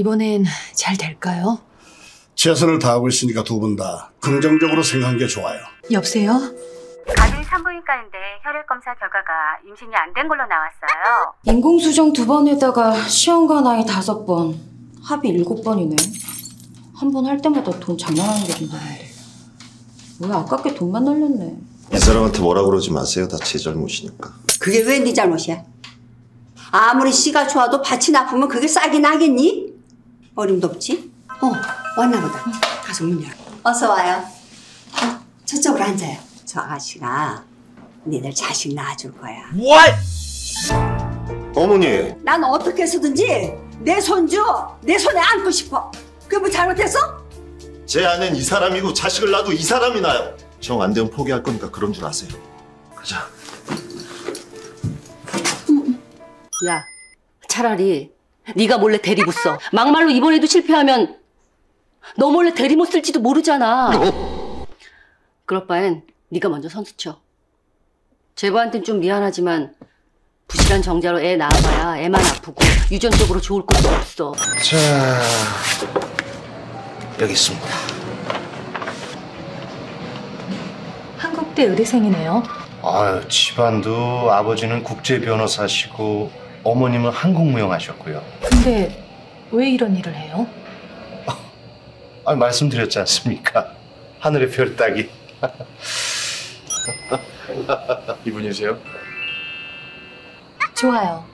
이번엔 잘 될까요? 최선을 다하고 있으니까 두 분 다 긍정적으로 생각하는 게 좋아요. 여보세요? 아들 산부인과인데 혈액 검사 결과가 임신이 안 된 걸로 나왔어요. 인공수정 두 번에다가 시험관 나이 다섯 번, 합의 일곱 번이네. 한 번 할 때마다 돈 장난하는 게 된다는데. 뭐야 아깝게 돈만 날렸네. 이 사람한테 뭐라 그러지 마세요. 다 제 잘못이니까. 그게 왜 네 잘못이야? 아무리 씨가 좋아도 밭이 나쁘면 그게 싹이 나겠니? 어림도 없지? 어, 왔나 보다. 가서 문 열어. 어서 와요. 어, 저쪽으로 앉아요. 저 아가씨가 니들 자식 낳아줄 거야. 어머니, 난 어떻게 해서든지 내 손주 내 손에 안고 싶어. 그게 뭐 잘못했어? 제 아내는 이 사람이고 자식을 낳아도 이 사람이 나요. 정 안 되면 포기할 거니까 그런 줄 아세요. 가자. 야, 차라리 네가 몰래 데리고 써. 막말로 이번에도 실패하면 너 몰래 데리못 쓸지도 모르잖아. 그럴 바엔 네가 먼저 선수 쳐. 제부한텐 좀 미안하지만 부실한 정자로 애 낳아봐야 애만 아프고 유전적으로 좋을 것도 없어. 자, 여기 있습니다. 한국대 의대생이네요. 아유, 집안도 아버지는 국제 변호사시고 어머님은 한국 무용하셨고요. 근데 왜 이런 일을 해요? 아, 말씀드렸지 않습니까? 하늘의 별 따기. 이분이세요? 좋아요.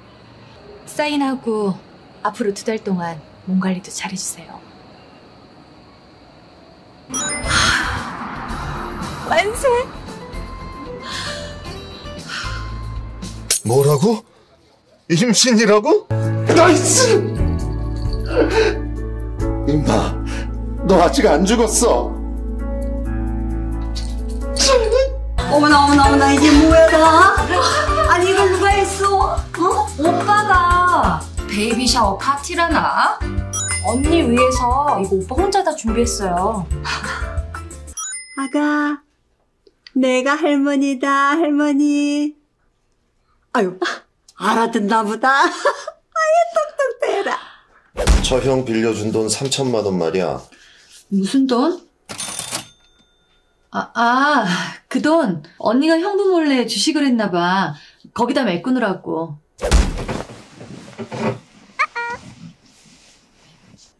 사인하고 앞으로 두 달 동안 몸 관리도 잘해주세요. 하, 만세! 뭐라고? 임신이라고? nice! 임마, 너 아직 안 죽었어. 어머나 어머나 어머나 이게 뭐야 다? 아니 이걸 누가 했어? 어? 오빠가 baby shower 파티라나? 언니 위해서 이거 오빠 혼자 다 준비했어요. 아가 내가 할머니다 할머니 아유 알아듣나 보다 아예 똑똑대라 저 형 빌려준 돈 3천만 원 말이야. 무슨 돈? 아, 아, 그 돈 언니가 형부 몰래 주식을 했나 봐. 거기다 메꾸느라고.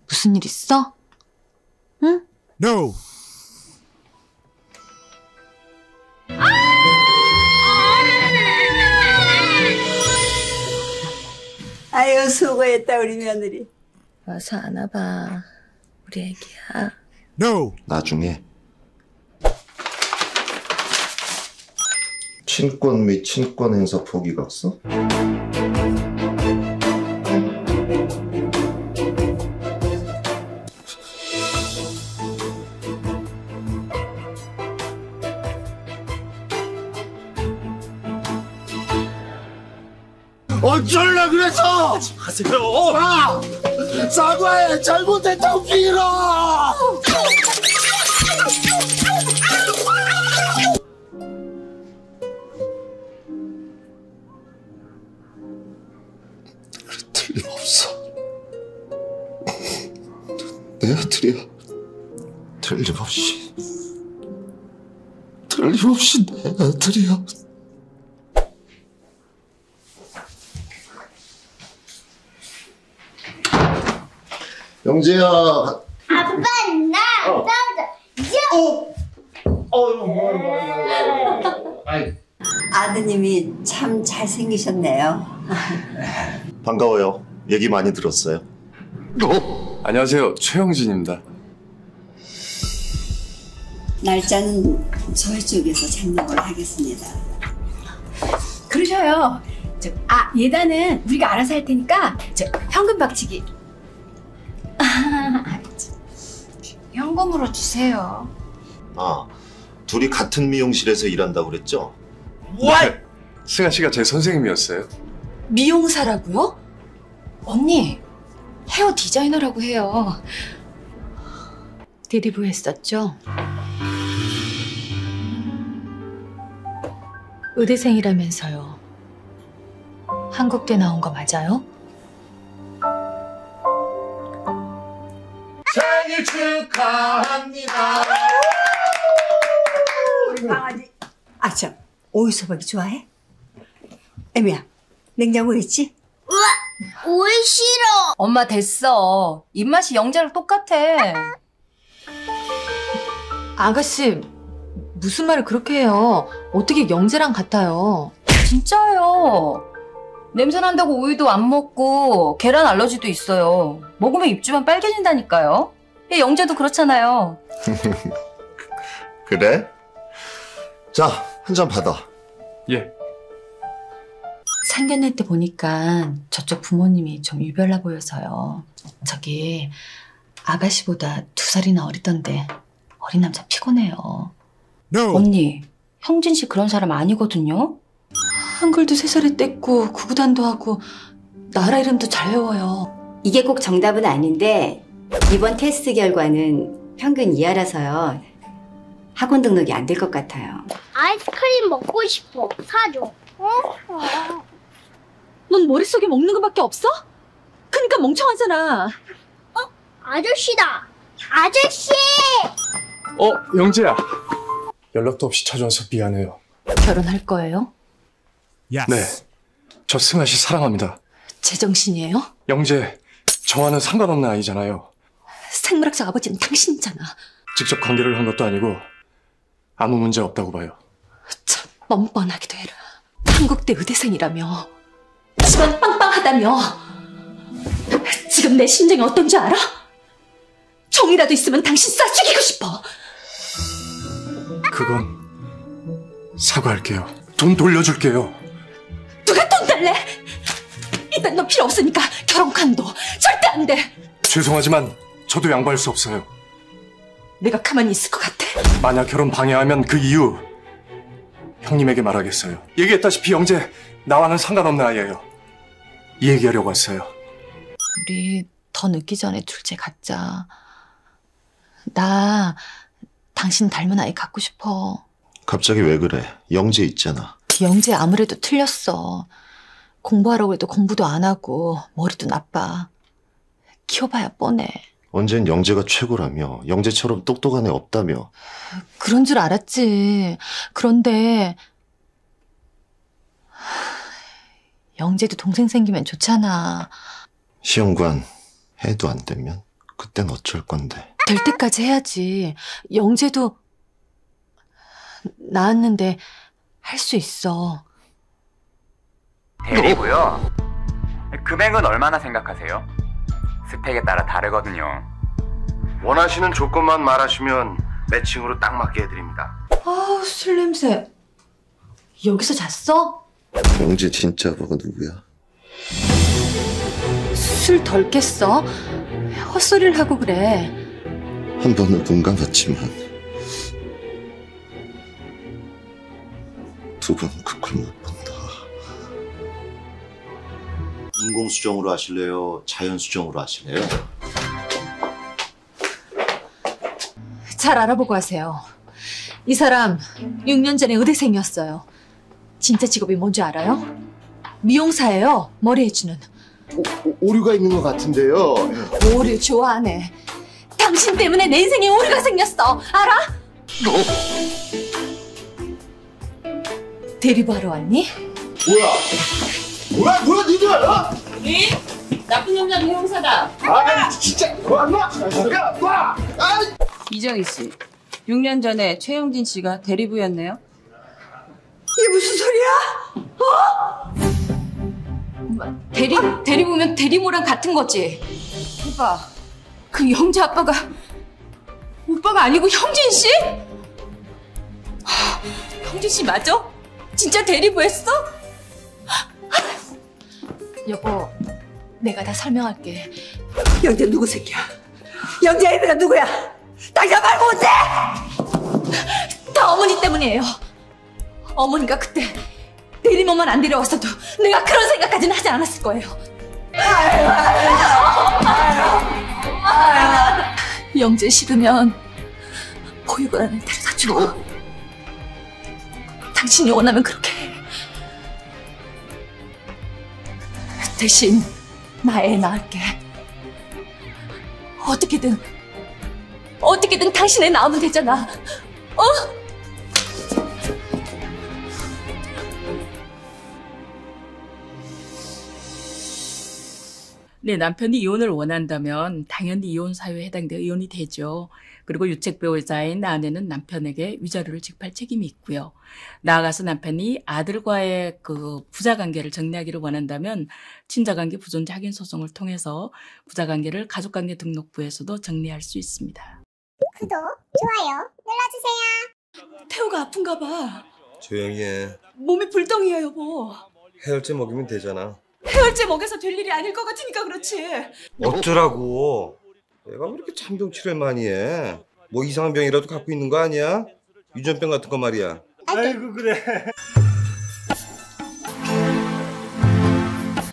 무슨 일 있어? 응? No. 아유 수고했다 우리 며느리 와서 안아봐. 우리 애기야. No. 나중에 친권 및 친권 행사 포기각서? 어쩔라 그래서 하세요. 아, 사과해 잘못했다고 빌어. 틀림없어. 내 아들이야. 틀림없이. 틀림없이 내 아들이야. 영재야. 아빠 나 싸우자. 아드님이 참 잘생기셨네요 반가워요. 얘기 많이 들었어요. 안녕하세요. 최영진입니다. 날짜는 저희 쪽에서 잡는 걸로 하겠습니다 그러셔요. 저, 아, 예단은 우리가 알아서 할 테니까 저 현금 박치기. 아, 저, 현금으로 주세요. 아, 둘이 같은 미용실에서 일한다고 그랬죠? 네. 승아 씨가 제 선생님이었어요. 미용사라고요? 언니, 헤어 디자이너라고 해요. 대리부 했었죠? 의대생이라면서요. 한국대 나온 거 맞아요? 생일 축하합니다. 강아지. 아, 참. 오이소박이 좋아해? 애미야, 냉장고에 있지? 우와, 오이 싫어. 엄마 됐어. 입맛이 영재랑 똑같아. 아가씨, 무슨 말을 그렇게 해요? 어떻게 영재랑 같아요? 진짜요. 냄새 난다고 우유도 안 먹고 계란 알러지도 있어요. 먹으면 입주만 빨개진다니까요. 얘 영재도 그렇잖아요. 그래? 자, 한 잔 받아. 예. 상견례 때 보니까 저쪽 부모님이 좀 유별나 보여서요. 저기 아가씨보다 두 살이나 어리던데 어린 남자 피곤해요. 언니, 형진 씨 그런 사람 아니거든요. 한글도 세 살에 뗐고 구구단도 하고 나라 이름도 잘 외워요. 이게 꼭 정답은 아닌데 이번 테스트 결과는 평균 이하라서요. 학원 등록이 안 될 것 같아요. 아이스크림 먹고 싶어. 사줘. 어? 어. 넌 머릿속에 먹는 것밖에 없어? 그니까 멍청하잖아. 아저씨다. 아저씨! 어, 영재야. 연락도 없이 찾아와서 미안해요. 결혼할 거예요? 네. 저 승아 씨 사랑합니다. 제정신이에요? 영재, 저와는 상관없는 아이잖아요. 생물학적 아버지는 당신이잖아. 직접 관계를 한 것도 아니고 아무 문제 없다고 봐요. 참 뻔뻔하기도 해라. 한국대 의대생이라며. 집안 빵빵하다며. 지금 내 심정이 어떤 줄 알아? 총이라도 있으면 당신 쏴 죽이고 싶어. 그건 사과할게요. 돈 돌려줄게요. 누가 돈 달래? 이딴 놈 필요 없으니까 결혼관도 절대 안 돼. 죄송하지만 저도 양보할 수 없어요. 내가 가만히 있을 것 같아? 만약 결혼 방해하면 그 이유 형님에게 말하겠어요. 얘기했다시피 영재 나와는 상관없는 아이예요. 이 얘기하려고 왔어요. 우리 더 늦기 전에 둘째 갖자. 나 당신 닮은 아이 갖고 싶어. 갑자기 왜 그래? 영재 있잖아. 영재 아무래도 틀렸어. 공부하라고 해도 공부도 안 하고 머리도 나빠. 키워봐야 뻔해. 언젠 영재가 최고라며. 영재처럼 똑똑한 애 없다며. 그런 줄 알았지. 그런데 영재도 동생 생기면 좋잖아. 시험관 해도 안 되면 그땐 어쩔 건데. 될 때까지 해야지. 영재도 나았는데 할 수 있어. 대리고요. 금액은 얼마나 생각하세요? 스펙에 따라 다르거든요. 원하시는 조건만 말하시면 매칭으로 딱 맞게 해드립니다. 아우 술 냄새. 여기서 잤어? 영재 진짜 아빠가 누구야? 술 덜 깼어? 헛소리를 하고 그래. 한 번은 눈 감았지만 두번 그걸 못 본다. 인공수정으로 하실래요? 자연수정으로 하실래요? 잘 알아보고 하세요. 이 사람 6년 전에 의대생이었어요. 진짜 직업이 뭔지 알아요? 미용사예요. 머리 해주는. 오류가 있는 것 같은데요. 오류 좋아하네. 당신 때문에 내 인생에 오류가 생겼어. 알아? 대리부하러 왔니? 뭐야? 뭐야, 뭐야, 니들! 어? 우리 나쁜 놈자 미용사다. 아, 진짜, 왔나? 야, 와! 아! 이정희 씨, 6년 전에 최영진 씨가 대리부였네요. 이게 무슨 소리야? 대리, 대리 보면 대리모랑 같은 거지. 오빠, 그 영재 아빠가 오빠가 아니고 형진 씨? 하, 형진 씨 맞아? 진짜 대리부했어? 여보, 내가 다 설명할게. 영재 누구 새끼야? 영재 애비가 누구야? 당장 말 못해! 다 어머니 때문이에요. 어머니가 그때 대리모만 안 데려왔어도 내가 그런 생각까지는 하지 않았을 거예요. 영재 싫으면 보육원에 데려다 줘. 당신이 원하면 그렇게 해. 대신 나 애 낳을게. 어떻게든 어떻게든 당신에 나오면 되잖아. 어? 네, 남편이 이혼을 원한다면 당연히 이혼 사유에 해당되어 이혼이 되죠. 그리고 유책 배우자인 아내는 남편에게 위자료를 지급할 책임이 있고요. 나아가서 남편이 아들과의 그 부자 관계를 정리하기를 원한다면 친자 관계 부존재 확인 소송을 통해서 부자 관계를 가족 관계 등록부에서도 정리할 수 있습니다. 구독, 좋아요 눌러주세요. 태호가 아픈가 봐. 조용히 해. 몸이 불덩이야, 여보. 해열제 먹이면 되잖아. 해열제 먹여서 될 일이 아닐 것 같으니까 그렇지. 어쩌라고. 내가 왜 이렇게 참병치를 많이 해? 뭐 이상한 병이라도 갖고 있는 거 아니야? 유전병 같은 거 말이야. 아이고 그래.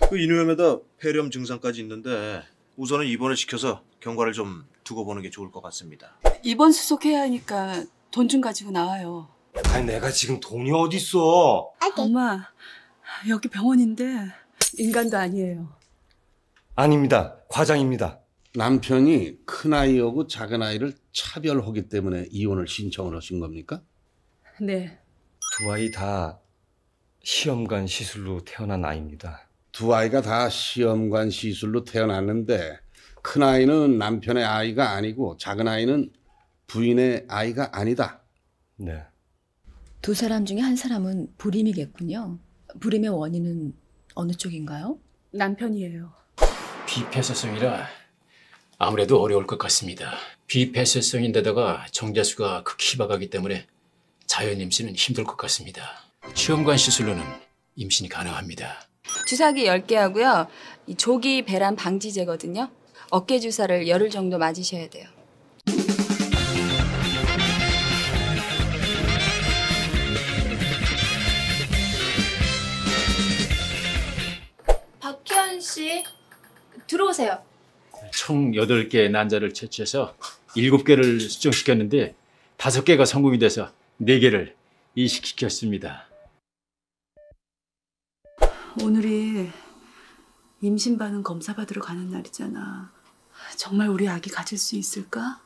그 인후염에다 폐렴 증상까지 있는데 우선은 입원을 시켜서 경과를 좀 두고 보는 게 좋을 것 같습니다. 입원 수속해야 하니까 돈 좀 가지고 나와요. 아니 내가 지금 돈이 어딨어? 엄마, 여기 병원인데 인간도 아니에요. 아닙니다. 과장입니다. 남편이 큰 아이하고 작은 아이를 차별하기 때문에 이혼을 신청을 하신 겁니까? 네. 두 아이 다 시험관 시술로 태어난 아이입니다. 두 아이가 다 시험관 시술로 태어났는데 큰 아이는 남편의 아이가 아니고 작은 아이는 부인의 아이가 아니다. 네. 두 사람 중에 한 사람은 불임이겠군요. 불임의 원인은 어느 쪽인가요? 남편이에요. 비폐쇄성이라 아무래도 어려울 것 같습니다. 비폐쇄성인데다가 정자수가 극히 희박하기 때문에 자연 임신은 힘들 것 같습니다. 시험관 시술로는 임신이 가능합니다. 주사기 10개 하고요. 이 조기 배란 방지제거든요. 어깨 주사를 열흘 정도 맞으셔야 돼요. 박혜연 씨, 들어오세요. 총 8개의 난자를 채취해서 7개를 수정시켰는데 5개가 성공이 돼서 4개를 이식시켰습니다. 오늘이 임신 반응 검사 받으러 가는 날이잖아. 정말 우리 아기 가질 수 있을까?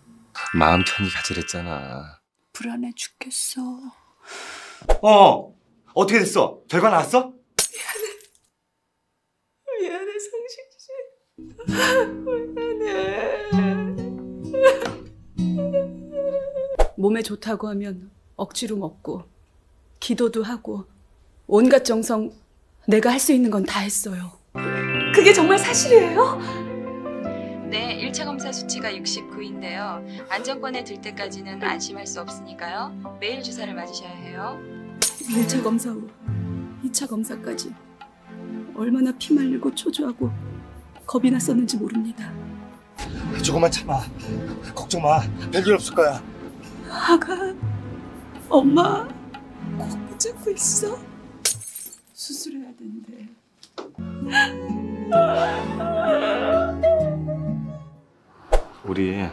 마음 편히 가지랬잖아. 불안해 죽겠어. 어. 어떻게 됐어? 결과 나왔어? 미안해 성식 씨. 미안해. 몸에 좋다고 하면 억지로 먹고 기도도 하고 온갖 정성 내가 할 수 있는 건 다 했어요. 그게 정말 사실이에요? 네, 1차 검사 수치가 69인데요. 안정권에 들 때까지는 안심할 수 없으니까요. 매일 주사를 맞으셔야 해요. 1차 검사 후 2차 검사까지 얼마나 피 말리고 초조하고 겁이 났었는지 모릅니다. 조금만 참아. 걱정 마. 별일 없을 거야. 아가, 엄마 꼭 붙잡고 있어. 수술해야 된대. 우리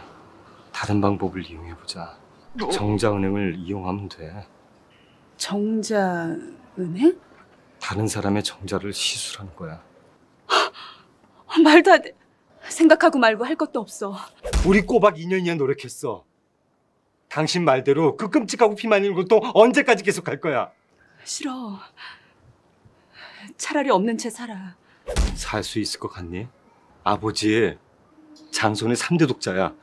다른 방법을 이용해 보자. 정자은행을 이용하면 돼. 정자 은행? 다른 사람의 정자를 시술하는 거야. 말도 안 돼. 생각하고 말고 할 것도 없어. 우리 꼬박 2년이나 노력했어. 당신 말대로 그 끔찍하고 피 말리는 것도 언제까지 계속 할 거야? 싫어. 차라리 없는 채 살아. 살 수 있을 것 같니? 아버지, 장손의 3대 독자야.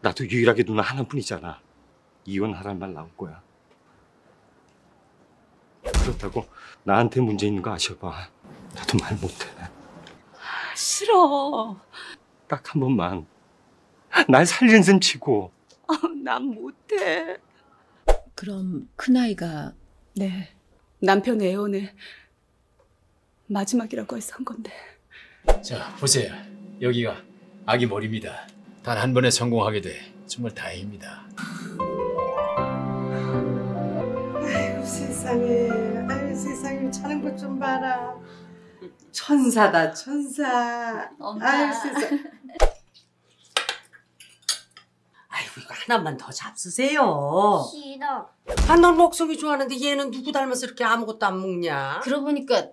나도 유일하게 누나 하나뿐이잖아. 이혼하란 말 나올 거야. 그렇다고 나한테 문제 있는 거 아셔봐. 나도 말 못해. 싫어. 딱 한 번만 날 살리는 셈 치고 아, 난 못해. 그럼 큰아이가 네. 남편 애원에 마지막이라고 해서 한 건데. 자, 보세요. 여기가 아기 머리입니다. 단 한 번에 성공하게 돼 정말 다행입니다. 아이고 세상에, 아이고 세상에 차는 것 좀 봐라. 천사다 천사. 엄마. 아이고 세상. 아이고 이거 하나만 더 잡수세요. 싫어. 아, 넌 먹성이 좋아하는데 얘는 누구 닮아서 이렇게 아무것도 안 먹냐? 그러고 보니까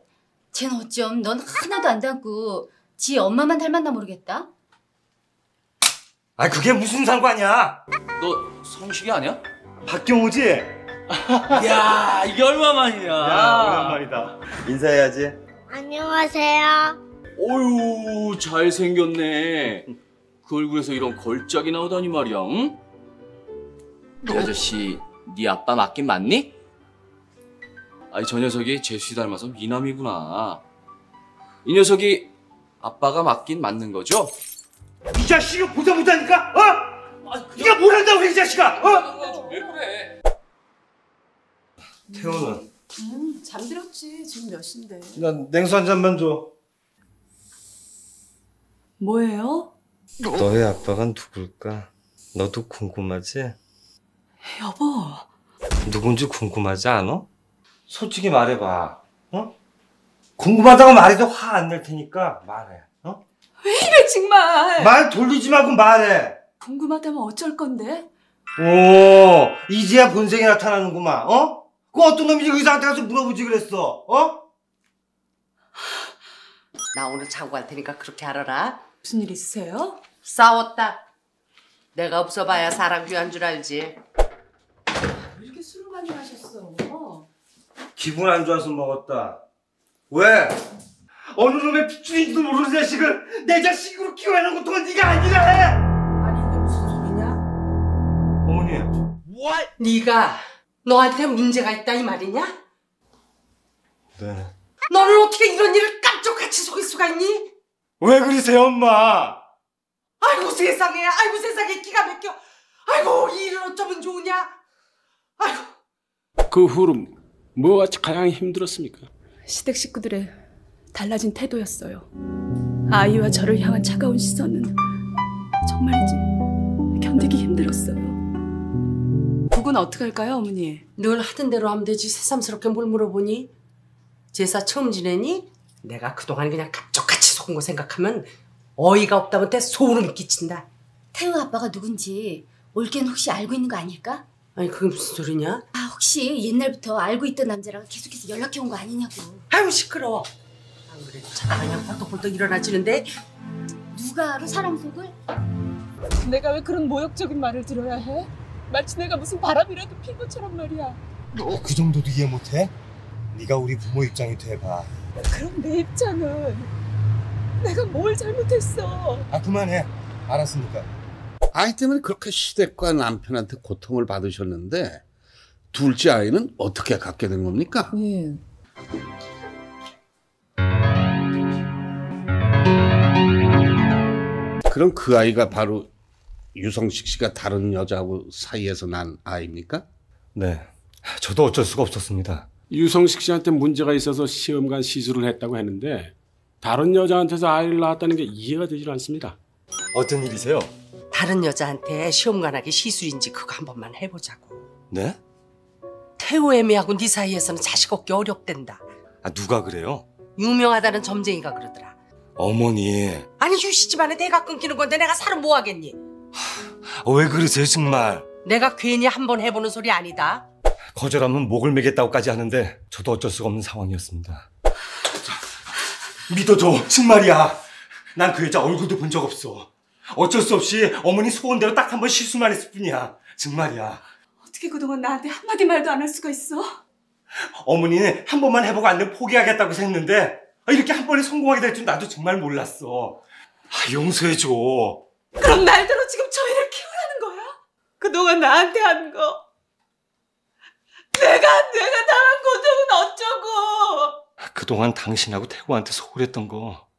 쟤는 어쩜 넌 하나도 안 닮고 지 엄마만 닮았나 모르겠다. 아 그게 무슨 상관이야? 너 성식이 아니야? 박경호지? 야 이게 얼마만이야? 야 오랜만이다. 인사해야지. 안녕하세요. 어유 잘생겼네. 그 얼굴에서 이런 걸작이 나오다니 말이야. 응? 이 아저씨 네 아빠 맞긴 맞니? 아니 저 녀석이 제수 닮아서 미남이구나. 이 녀석이 아빠가 맞긴 맞는 거죠? 이 자식이 보자 보자니까? 어? 네가 뭘 한다고 이 자식아? 어? 왜 그래? 태호는 음, 잠들었지. 지금 몇 시인데. 난 냉수 한 잔만 줘. 뭐예요? 너의 아빠가 누굴까? 너도 궁금하지? 여보. 누군지 궁금하지 않아? 솔직히 말해봐. 어? 궁금하다고 말해도 화 안 낼 테니까 말해. 어? 왜 이래 정말. 말 돌리지 말고 말해. 궁금하다면 어쩔 건데? 오, 이제야 본색이 나타나는구만. 어? 그 어떤 놈이 의사한테 가서 물어보지 그랬어. 어? 나 오늘 자고 갈 테니까 그렇게 알아라. 무슨 일 있으세요? 싸웠다. 내가 없어봐야 사람 귀한 줄 알지. 왜 이렇게 술을 많이 마셨어? 기분 안 좋아서 먹었다. 왜? 어느 놈의 핏줄인지도 모르는 자식을 내 자식으로 키워야 하는 것도 네가 아니라 해! 아니 이게 무슨 소리냐? 어머니. What? 네가 너한테 문제가 있다 이 말이냐? 네. 너는 어떻게 이런 일을 깜짝같이 속일 수가 있니? 왜 그러세요, 엄마? 아이고 세상에, 아이고 세상에 기가 막혀. 아이고 이 일을 어쩌면 좋으냐? 그 후로 뭐가 가장 힘들었습니까? 시댁 식구들의 달라진 태도였어요. 아이와 저를 향한 차가운 시선은 정말이지 견디기 힘들었어요. 북은 어떻게 할까요, 어머니? 늘 하던 대로 하면 되지 새삼스럽게 뭘 물어보니? 제사 처음 지내니? 내가 그동안 그냥 갑툭같이 속은 거 생각하면 어이가 없다면 때 소름 끼친다. 태우 아빠가 누군지 올케는 혹시 알고 있는 거 아닐까? 아니 그게 무슨 소리냐? 아 혹시 옛날부터 알고 있던 남자랑 계속해서 연락해 온 거 아니냐고. 아유 시끄러워. 안 그래도 자다가 그냥 벌떡벌떡 일어나지는데 누가 알아 사람 속을? 내가 왜 그런 모욕적인 말을 들어야 해? 마치 내가 무슨 바람이라도 핀 것처럼 말이야. 너 그 정도도 이해 못해? 네가 우리 부모 입장이 돼봐. 그럼 내 입장은 내가 뭘 잘못했어? 아 그만해. 알았으니까. 아이 때문에 그렇게 시댁과 남편한테 고통을 받으셨는데 둘째 아이는 어떻게 갖게 된 겁니까? 예. 그럼 그 아이가 바로 유성식 씨가 다른 여자하고 사이에서 난 아이입니까? 네. 저도 어쩔 수가 없었습니다. 유성식 씨한테 문제가 있어서 시험관 시술을 했다고 했는데 다른 여자한테서 아이를 낳았다는 게 이해가 되질 않습니다. 어떤 일이세요? 다른 여자한테 시험관하기 시술인지 그거 한 번만 해보자고. 네? 태우 애미하고 네 사이에서는 자식 얻기 어렵댄다. 아 누가 그래요? 유명하다는 점쟁이가 그러더라. 어머니. 아니 유씨 집안에 내가 끊기는 건데 내가 살은 뭐 하겠니? 아, 왜 그러세요 정말? 내가 괜히 한 번 해보는 소리 아니다. 거절하면 목을 매겠다고까지 하는데 저도 어쩔 수가 없는 상황이었습니다. 믿어줘 정말이야. 난 그 여자 얼굴도 본 적 없어. 어쩔 수 없이 어머니 소원대로 딱 한 번 실수만 했을 뿐이야. 정말이야. 어떻게 그동안 나한테 한마디 말도 안 할 수가 있어? 어머니는 한 번만 해보고 안 되면 포기하겠다고 했는데 아, 이렇게 한 번에 성공하게 될 줄 나도 정말 몰랐어. 아, 용서해줘. 그럼 말대로 지금 저희를 키우라는 거야? 그동안 나한테 한 거. 내가, 내가 당한 고통은 어쩌고. 그동안 당신하고 태구한테 소홀했던 거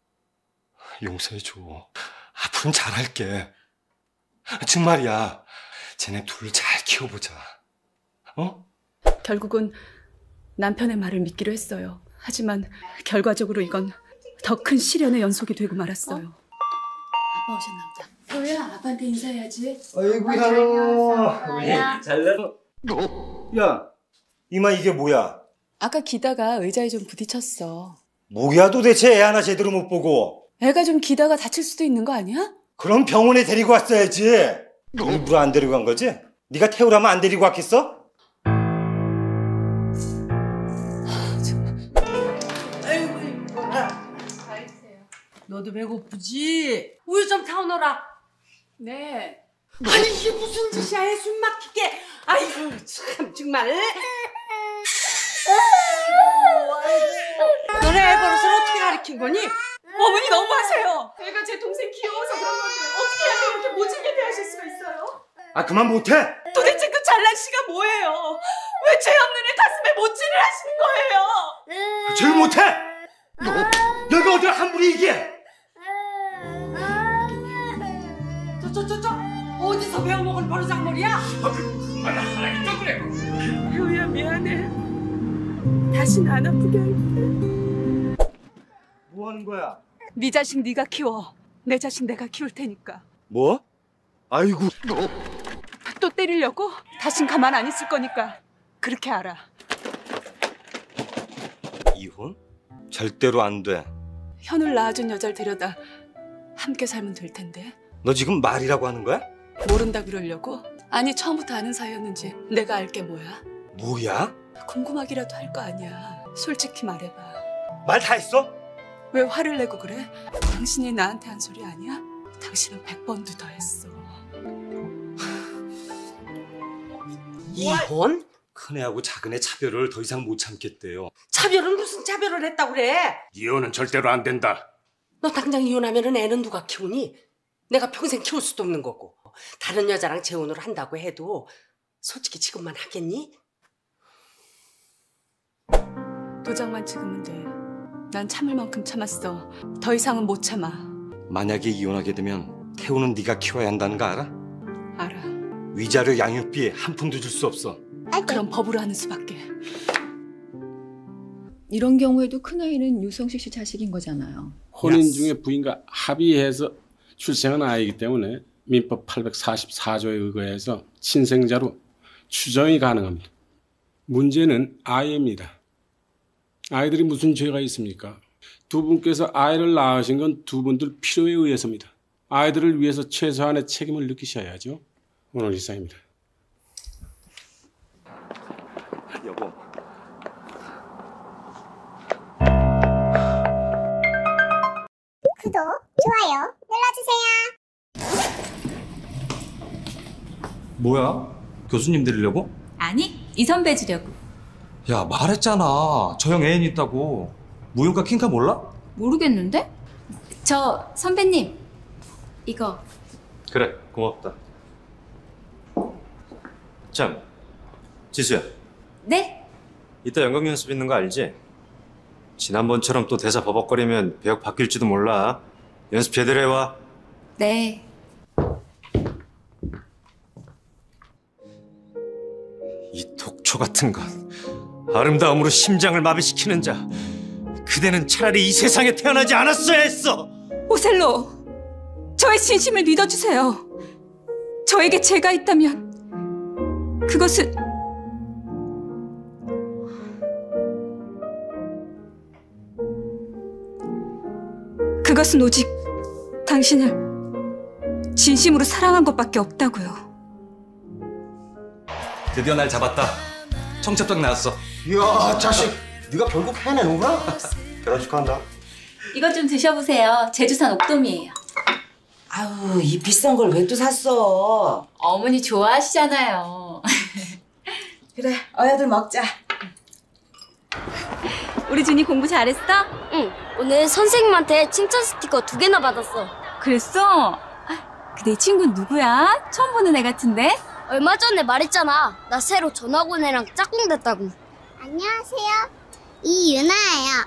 용서해줘. 앞으로는 잘할게. 정말이야. 쟤네 둘 잘 키워보자. 어? 결국은 남편의 말을 믿기로 했어요. 하지만 결과적으로 이건 더 큰 시련의 연속이 되고 말았어요. 아빠 오셨나 보다. 태우야, 아빠한테 인사해야지. 아이고야. 잘나. 야, 이마 이게 뭐야? 아까 기다가 의자에 좀 부딪혔어. 뭐야 도대체 애 하나 제대로 못 보고. 애가 좀 기다가 다칠 수도 있는 거 아니야? 그럼 병원에 데리고 왔어야지. 일부러 안 데리고 간 거지? 네가 태우라면 안 데리고 왔겠어? 아이고 이뻐라. 너도 배고프지? 우유 좀 타오너라. 네. 아니 이게 무슨 짓이야 해숨 막히게 아이고 참 정말 너네 애 버릇을 어떻게 가르친 거니? 어머니 너무하세요. 애가 제 동생 귀여워서 그런 건데 어떻게 애를 이렇게 모질게 대하실 수가 있어요? 아 그만 못해. 도대체 그 잘난 씨가 뭐예요? 왜 죄 없는 애 가슴에 못질을 하시는 거예요? 조용 못해. 내가 어딜 함부로 얘기해. 저저저저 어디서 배워먹은 버르장머리야? 효야 미안해. 다시는 안 아프게 할게. 뭐 하는 거야? 네 자식 네가 키워. 내 자식 내가 키울 테니까. 뭐? 아이고. 또 때리려고? 다신 가만 안 있을 거니까. 그렇게 알아. 이혼? 절대로 안 돼. 현을 낳아준 여자를 데려다 함께 살면 될 텐데. 너 지금 말이라고 하는 거야? 모른다 그러려고? 아니 처음부터 아는 사이였는지 내가 알게 뭐야? 뭐야? 궁금하기라도 할 거 아니야. 솔직히 말해봐. 말 다 했어? 왜 화를 내고 그래? 당신이 나한테 한 소리 아니야? 당신은 백 번도 더 했어. 이혼? 큰애하고 작은애 차별을 더 이상 못 참겠대요. 차별은 무슨 차별을 했다고 그래? 이혼은 절대로 안 된다. 너 당장 이혼하면 애는 누가 키우니? 내가 평생 키울 수도 없는 거고 다른 여자랑 재혼을 한다고 해도 솔직히 지금만 하겠니? 도장만 찍으면 돼. 난 참을 만큼 참았어. 더 이상은 못 참아. 만약에 이혼하게 되면 태우는 네가 키워야 한다는 거 알아? 알아. 위자료 양육비 한 푼도 줄 수 없어. 그럼 법으로 하는 수밖에. 이런 경우에도 큰아이는 유성식 씨 자식인 거잖아요. 혼인 중에 부인과 합의해서 출생한 아이이기 때문에 민법 844조에 의거해서 친생자로 추정이 가능합니다. 문제는 아이입니다. 아이들이 무슨 죄가 있습니까? 두 분께서 아이를 낳으신 건 두 분들 필요에 의해서입니다. 아이들을 위해서 최소한의 책임을 느끼셔야죠. 오늘 이상입니다. 구독, 좋아요 눌러주세요. 뭐야? 교수님 드리려고? 아니, 이 선배 주려고. 야 말했잖아 저 형 애인 있다고 무용가 킹카 몰라? 모르겠는데? 저 선배님, 이거 그래 고맙다 참 지수야 네? 이따 연극 연습 있는 거 알지? 지난번처럼 또 대사 버벅거리면 배역 바뀔지도 몰라 연습 제대로 해와 네. 이 독초 같은 것 아름다움으로 심장을 마비시키는 자 그대는 차라리 이 세상에 태어나지 않았어야 했어 오셀로, 저의 진심을 믿어주세요. 저에게 죄가 있다면 그것은 그것은 오직 당신을 진심으로 사랑한 것밖에 없다고요. 드디어 날 잡았다 청첩장 나왔어 이야 자식 네가 결국 해내는구나 결혼 축하한다 이것 좀 드셔보세요. 제주산 옥돔이에요. 아우 이 비싼 걸 왜 또 샀어? 어머니 좋아하시잖아요. 그래 어여들 먹자. 우리 준이 공부 잘했어? 응. 오늘 선생님한테 칭찬 스티커 두 개나 받았어. 그랬어? 근데 이 친구는 누구야? 처음 보는 애 같은데? 얼마 전에 말했잖아. 나 새로 전학 온 애랑 짝꿍 됐다고. 안녕하세요. 이유나예요.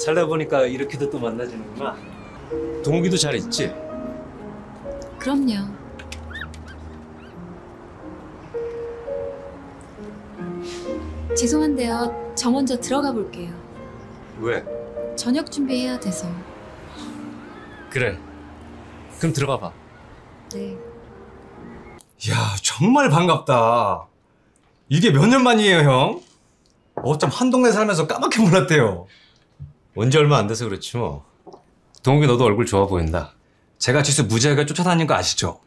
살다 보니까 이렇게도 또 만나지는구나 동욱이도 잘 있지? 그럼요. 죄송한데요. 저 먼저 들어가 볼게요. 왜? 저녁 준비해야 돼서. 그래 그럼 들어가 봐 네. 야 정말 반갑다 이게 몇 년 만이에요 형? 어쩜 한 동네 살면서 까맣게 몰랐대요 언제 얼마 안 돼서 그렇지 뭐 동욱이 너도 얼굴 좋아 보인다 제가 지수 무지하게 쫓아다닌 거 아시죠?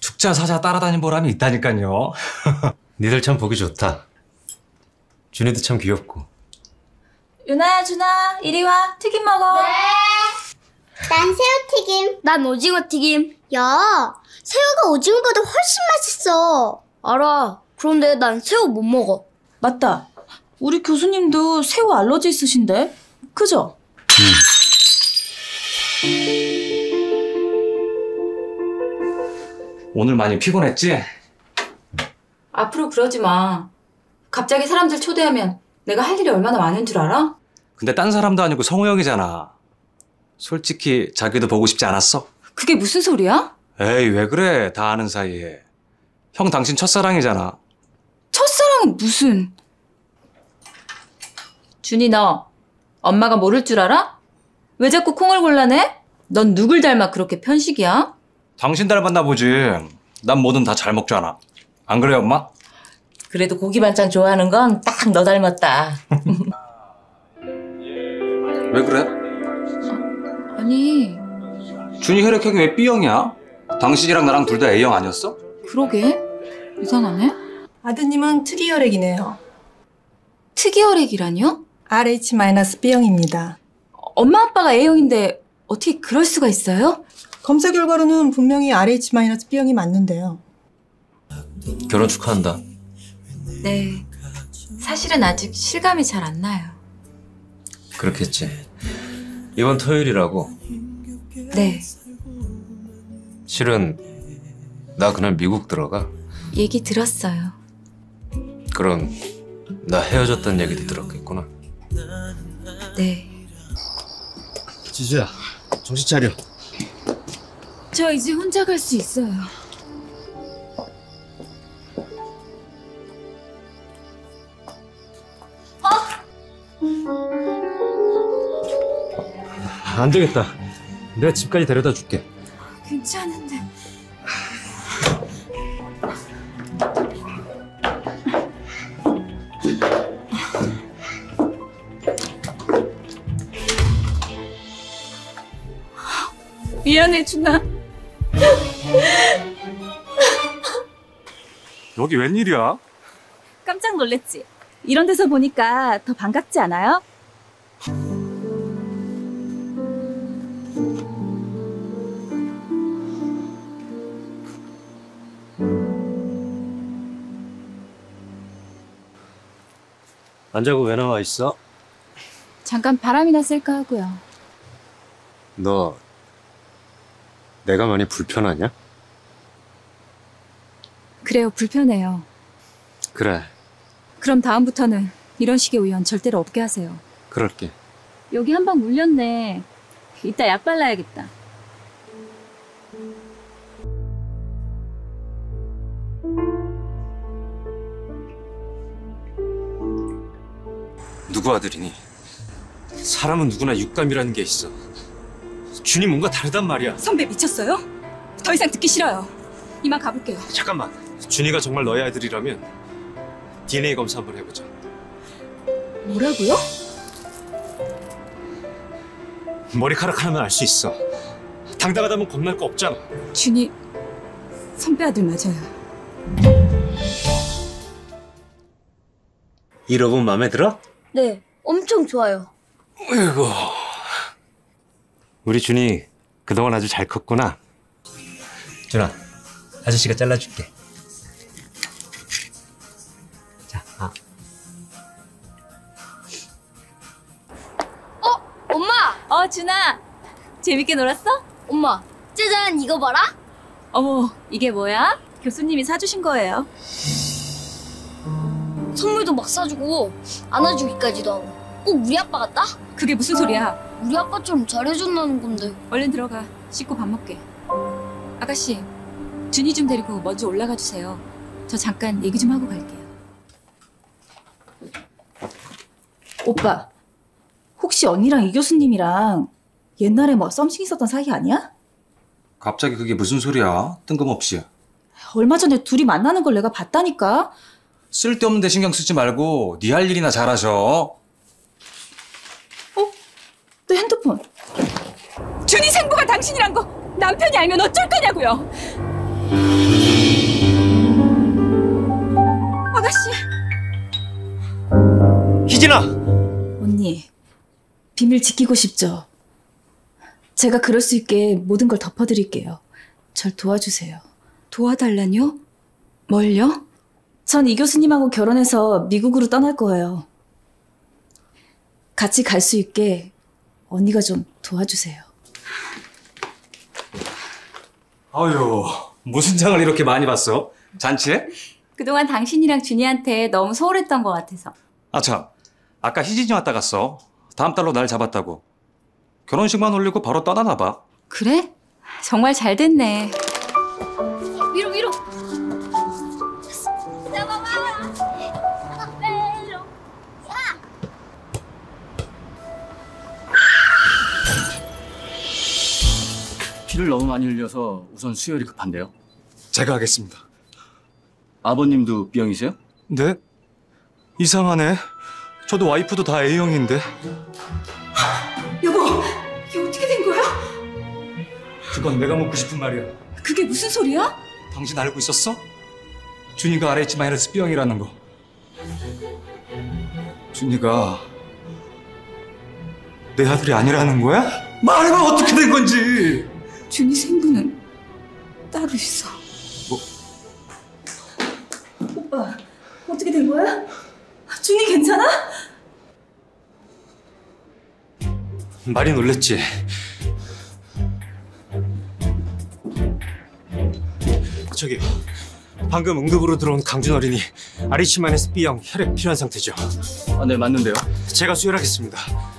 죽자 사자 따라다닌 보람이 있다니까요. 니들 참 보기 좋다. 준이도 참 귀엽고. 유나야 준아 이리 와 튀김 먹어. 난 새우튀김. 난 오징어 튀김. 야, 새우가 오징어보다 훨씬 맛있어. 알아. 그런데 난 새우 못 먹어. 맞다. 우리 교수님도 새우 알러지 있으신데? 그죠? 오늘 많이 피곤했지? 앞으로 그러지 마. 갑자기 사람들 초대하면 내가 할 일이 얼마나 많은 줄 알아? 근데 딴 사람도 아니고 성우 형이잖아. 솔직히 자기도 보고 싶지 않았어? 그게 무슨 소리야? 에이 왜 그래 다 아는 사이에. 형 당신 첫사랑이잖아. 첫사랑은 무슨? 준이 너 엄마가 모를 줄 알아? 왜 자꾸 콩을 골라내? 넌 누굴 닮아 그렇게 편식이야? 당신 닮았나 보지. 난 뭐든 다 잘 먹잖아. 안 그래 엄마? 그래도 고기 반찬 좋아하는 건 딱 너 닮았다. 왜 그래? 아니 준이 혈액형이 왜 B형이야? 당신이랑 나랑 둘 다 A형 아니었어? 그러게 이상하네. 아드님은 특이 혈액이네요. 특이 혈액이라뇨? RH-B형입니다. 엄마 아빠가 A형인데 어떻게 그럴 수가 있어요? 검사 결과로는 분명히 RH-B형이 맞는데요. 결혼 축하한다. 네. 사실은 아직 실감이 잘 안 나요. 그렇겠지. 이번 토요일이라고. 네. 실은 나 그날 미국 들어가. 얘기 들었어요. 그럼 나 헤어졌다는 얘기도 들었겠구나. 네. 지수야, 정신 차려. 저 이제 혼자 갈 수 있어요. 안 되겠다. 내가 집까지 데려다 줄게. 괜찮은 미안해, 준아. 여기 웬일이야? 깜짝 놀랬지? 이런 데서 보니까 더 반갑지 않아요? 안 자고 왜 나와 있어? 잠깐 바람이나 쐴까 하고요. 너 내가 많이 불편하냐? 그래요, 불편해요. 그래, 그럼 다음부터는 이런 식의 우연 절대로 없게 하세요. 그럴게. 여기 한 방 물렸네. 이따 약 발라야겠다. 누구 아들이니? 사람은 누구나 육감이라는 게 있어. 준이 뭔가 다르단 말이야. 선배 미쳤어요? 더 이상 듣기 싫어요. 이만 가볼게요. 잠깐만. 준이가 정말 너의 아들이라면 DNA 검사 한번 해보자. 뭐라고요? 머리카락 하나면 알 수 있어. 당당하다면 겁날 거 없잖아. 준이 선배 아들 맞아요. 이 love 마음에 들어? 네, 엄청 좋아요. 아이고. 우리 준이 그동안 아주 잘 컸구나. 준아, 아저씨가 잘라줄게. 자, 아. 엄마! 어, 준아. 재밌게 놀았어? 엄마, 짜잔, 이거 봐라. 어머, 이게 뭐야? 교수님이 사주신 거예요. 선물도 막 사주고 안아주기까지도 하고. 꼭 우리 아빠 같다? 그게 무슨 소리야? 우리 아빠처럼 잘해준다는 건데. 얼른 들어가. 씻고 밥 먹게. 아가씨, 준이 좀 데리고 먼저 올라가 주세요. 저 잠깐 얘기 좀 하고 갈게요. 오빠, 혹시 언니랑 이 교수님이랑 옛날에 뭐 썸씽 있었던 사이 아니야? 갑자기 그게 무슨 소리야? 뜬금없이. 얼마 전에 둘이 만나는 걸 내가 봤다니까. 쓸데없는 데 신경 쓰지 말고 네 할 일이나 잘하셔. 내 핸드폰. 준이 생부가 당신이란 거 남편이 알면 어쩔 거냐고요. 아가씨! 희진아! 언니, 비밀 지키고 싶죠? 제가 그럴 수 있게 모든 걸 덮어드릴게요. 절 도와주세요. 도와달라뇨? 뭘요? 전 이 교수님하고 결혼해서 미국으로 떠날 거예요. 같이 갈 수 있게 언니가 좀 도와주세요. 아유, 무슨 장을 이렇게 많이 봤어? 잔치에? 그동안 당신이랑 준이한테 너무 소홀했던 것 같아서. 아, 참. 아까 희진이 왔다 갔어. 다음 달로 날 잡았다고. 결혼식만 올리고 바로 떠나나 봐. 그래? 정말 잘 됐네. 피를 너무 많이 흘려서 우선 수혈이 급한데요. 제가 하겠습니다. 아버님도 B형이세요? 네? 이상하네. 저도 와이프도 다 A형인데. 여보, 이게 어떻게 된 거야? 그건 내가 묻고 싶은 말이야. 그게 무슨 소리야? 당신 알고 있었어? 준이가 RH 마이너스 B형이라는 거. 준이가 내 아들이 아니라는 거야? 말해봐 어떻게 된 건지. 준이 생부는 따로 있어. 뭐? 오빠, 어떻게 된 거야? 준이 괜찮아? 많이 놀랬지. 저기요. 방금 응급으로 들어온 강준 어린이 마이너스 B형 혈액 필요한 상태죠. 아, 네, 맞는데요. 제가 수혈하겠습니다.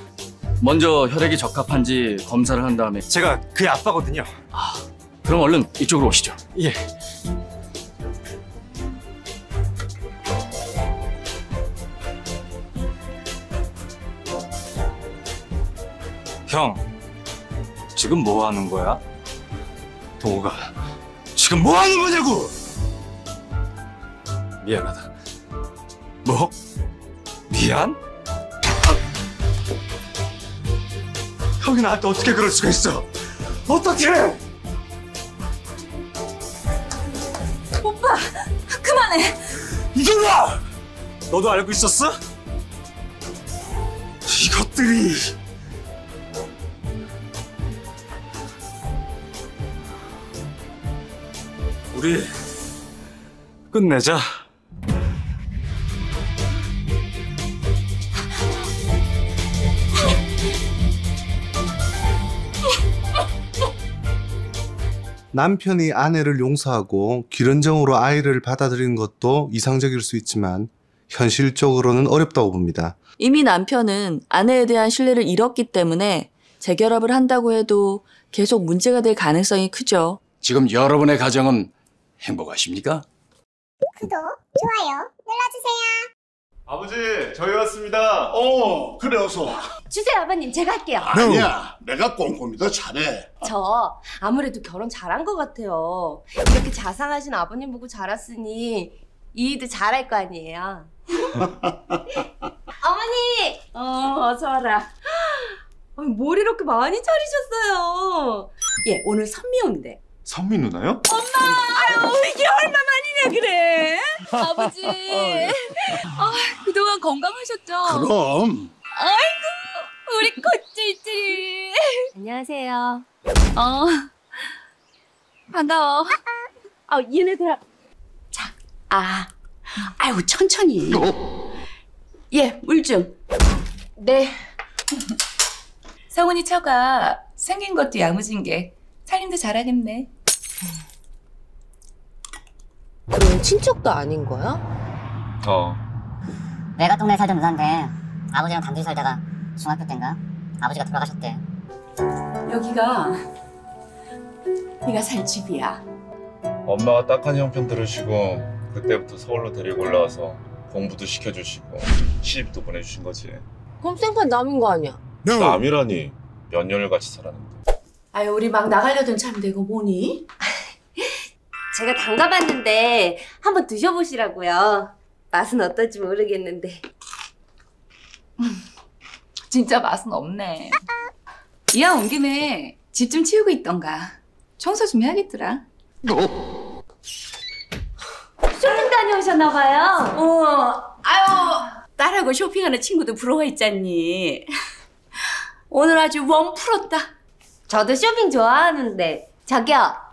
먼저 혈액이 적합한지 검사를 한 다음에 제가 그의 아빠거든요. 그럼 얼른 이쪽으로 오시죠. 예. 형, 지금 뭐 하는 거야? 동호가 지금 뭐 하는 거냐고! 미안하다. 뭐? 미안? 형이 나한테 어떻게 그럴 수가 있어? 어떻게? 오빠, 그만해. 이놈아! 너도 알고 있었어? 이것들이 우리 끝내자. 남편이 아내를 용서하고 기른정으로 아이를 받아들이는 것도 이상적일 수 있지만 현실적으로는 어렵다고 봅니다. 이미 남편은 아내에 대한 신뢰를 잃었기 때문에 재결합을 한다고 해도 계속 문제가 될 가능성이 크죠. 지금 여러분의 가정은 행복하십니까? 구독, 좋아요 눌러주세요. 아버지, 저희 왔습니다. 어, 그래 어서 와. 주세요, 아버님. 제가 할게요. 아니야, 내가 꼼꼼히 더 잘해. 저 아무래도 결혼 잘한 것 같아요. 이렇게 자상하신 아버님 보고 자랐으니 이이도 잘할 거 아니에요. 어머니! 어, 어서 와라. 아니, 뭘 이렇게 많이 차리셨어요? 예, 오늘 선미 온대. 선미 누나요? 엄마! 아유, 그래? 아버지. 아, 그동안 건강하셨죠? 그럼. 아이고, 우리 꽃질질. 안녕하세요. 어, 반가워. 아, 얘네들아. 자, 아, 아이고, 천천히. 예, 물 좀. 네. 성훈이 처가 생긴 것도 야무진 게 살림도 잘하겠네. 그럼 친척도 아닌 거야? 어. 내가 동네에 살던 누나인데 아버지랑 단둘이 살다가 중학교 때인가 아버지가 돌아가셨대. 여기가 네가 살 집이야. 엄마가 딱한 형편 들으시고 그때부터 서울로 데리고 올라와서 공부도 시켜주시고 시집도 보내주신 거지. 그럼 생판 남인 거 아니야? 남이라니 몇 년을 같이 살았는데. 아유 우리 막 나가려던 참인데 이거 뭐니? 제가 담가봤는데 한번 드셔보시라고요. 맛은 어떨지 모르겠는데. 진짜 맛은 없네. 이왕 온 김에 집 좀 치우고 있던가. 청소 좀 해야겠더라. 쇼핑 다녀오셨나봐요. 어, 아유, 딸하고 쇼핑하는 친구도 부러워 있잖니. 오늘 아주 원 풀었다. 저도 쇼핑 좋아하는데. 저기요.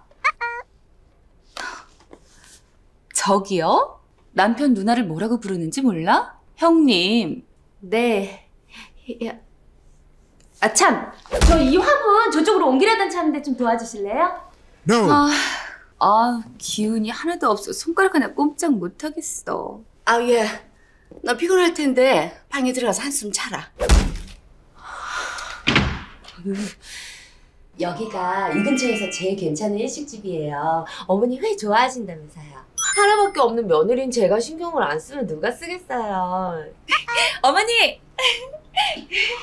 저기요? 남편 누나를 뭐라고 부르는지 몰라? 형님. 네. 야. 아, 참. 저 이 화분 저쪽으로 옮기려던 차인데 좀 도와주실래요? 아, 아, 기운이 하나도 없어. 손가락 하나 꼼짝 못 하겠어. 아, 예. 나 피곤할 텐데 방에 들어가서 한숨 자라. 여기가 이 근처에서 제일 괜찮은 일식집이에요. 어머니 회 좋아하신다면서요. 하나밖에 없는 며느리인 제가 신경을 안 쓰면 누가 쓰겠어요. 어머니!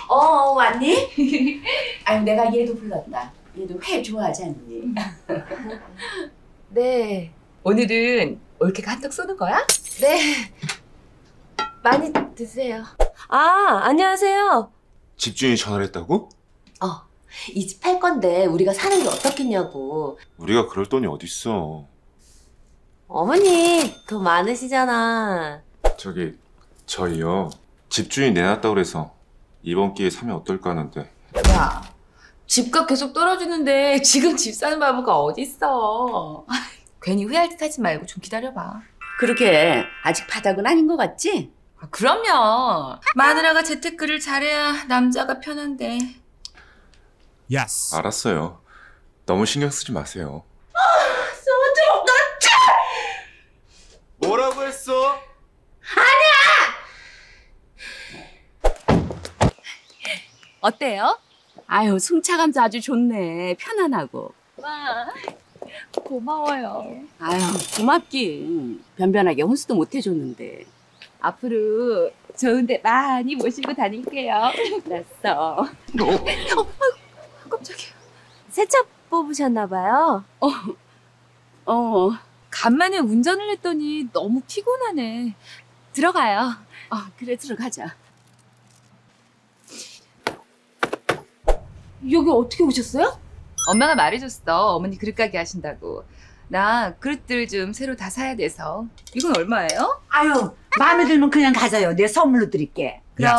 어, 어, 왔니? 아유, 내가 얘도 불렀다. 얘도 회 좋아하지 않니? 네. 오늘은 올케가 한턱 쏘는 거야? 네. 많이 드세요. 아, 안녕하세요. 집주인이 전화를 했다고? 어, 이 집 팔 건데 우리가 사는 게 어떻겠냐고. 우리가 그럴 돈이 어딨어. 어머니, 돈 많으시잖아. 저기 저희요. 집주인 내놨다고 그래서 이번 기회에 사면 어떨까 하는데 야, 집값 계속 떨어지는데 지금 집 사는 바보가 어딨어. 괜히 후회할 짓 하지 말고 좀 기다려봐. 그렇게 아직 바닥은 아닌 것 같지? 아, 그럼요. 마누라가 재테크를 잘해야 남자가 편한데. Yes. 알았어요. 너무 신경 쓰지 마세요. 소주 너 뭐라고 했어? 어때요? 아유, 승차감도 아주 좋네. 편안하고. 와, 고마워요. 아유, 고맙긴. 변변하게 혼수도 못 해줬는데. 앞으로 좋은데 많이 모시고 다닐게요. 알았어. 어, 깜짝이야. 세차 뽑으셨나 봐요. 어, 어. 간만에 운전을 했더니 너무 피곤하네. 들어가요. 어, 그래, 들어가자. 여기 어떻게 오셨어요? 엄마가 말해줬어. 어머니 그릇 가게 하신다고. 나 그릇들 좀 새로 다 사야 돼서. 이건 얼마예요? 아유, 마음에 들면 그냥 가져요. 내 선물로 드릴게. 그럼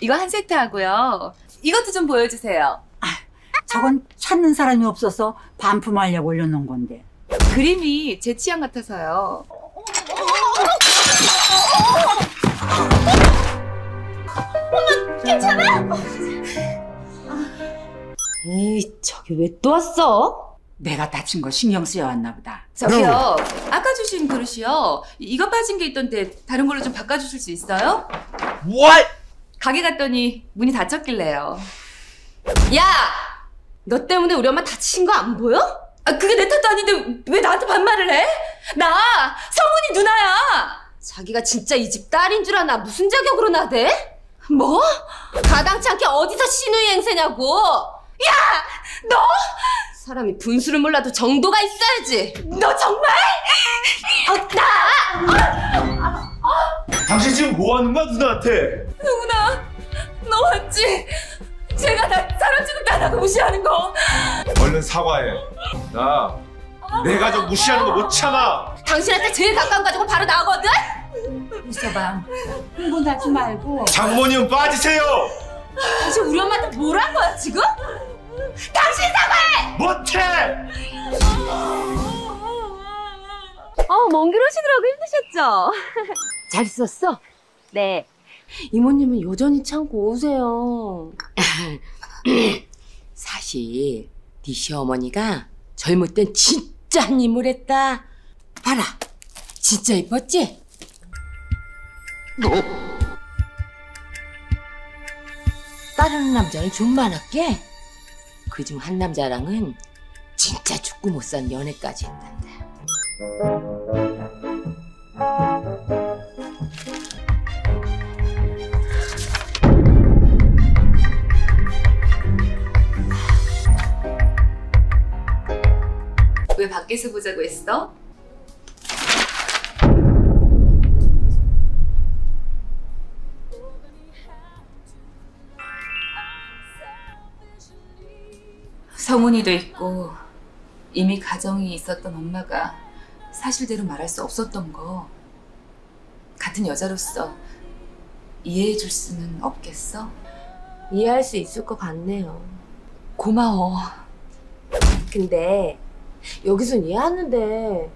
이거 한 세트 하고요. 이것도 좀 보여주세요. 저건 찾는 사람이 없어서 반품하려고 올려놓은 건데. 그림이 제 취향 같아서요. 엄마, 괜찮아? 에이, 저기 왜 또 왔어? 내가 다친 거 신경 쓰여 왔나 보다. 저기요. 아까 주신 그릇이요. 이거 빠진 게 있던데 다른 걸로 좀 바꿔주실 수 있어요? What? 가게 갔더니 문이 닫혔길래요. 야! 너 때문에 우리 엄마 다친 거 안 보여? 아, 그게 내 탓도 아닌데 왜 나한테 반말을 해? 나 성훈이 누나야. 자기가 진짜 이 집 딸인 줄 아나 무슨 자격으로 나대? 뭐? 가당치 않게 어디서 신우이 행세냐고! 야! 너! 사람이 분수를 몰라도 정도가 있어야지! 너 정말? 어, 나! 당신 지금 뭐 하는 거야 누나한테? 누구나 너 맞지? 제가 나 사람 하고 무시하는 거. 얼른 사과해. 나 내 가족 무시하는 거 못 참아. 당신한테 제일 가까운 가족은 바로 나거든? 있어봐. 흥분하지 말고. 장모님 빠지세요. 당신 우리 엄마한테 뭘 한 거야, 지금? 당신 사과해! 못해. 어, 먼 길 오시느라고 힘드셨죠? 잘 있었어? 네. 이모님은 여전히 참 고우세요. 사실 네 시어머니가 젊을 땐 진짜 한 인물 했다. 봐라, 진짜 이뻤지? 따르는 남자는 좀 많았게. 그중 한 남자랑은 진짜 죽고 못 산 연애까지 했단다. 밖에서 보자고 했어? 성훈이도 있고 이미 가정이 있었던 엄마가 사실대로 말할 수 없었던 거 같은 여자로서 이해해 줄 수는 없겠어? 이해할 수 있을 것 같네요. 고마워. 근데 여기선 이해하는데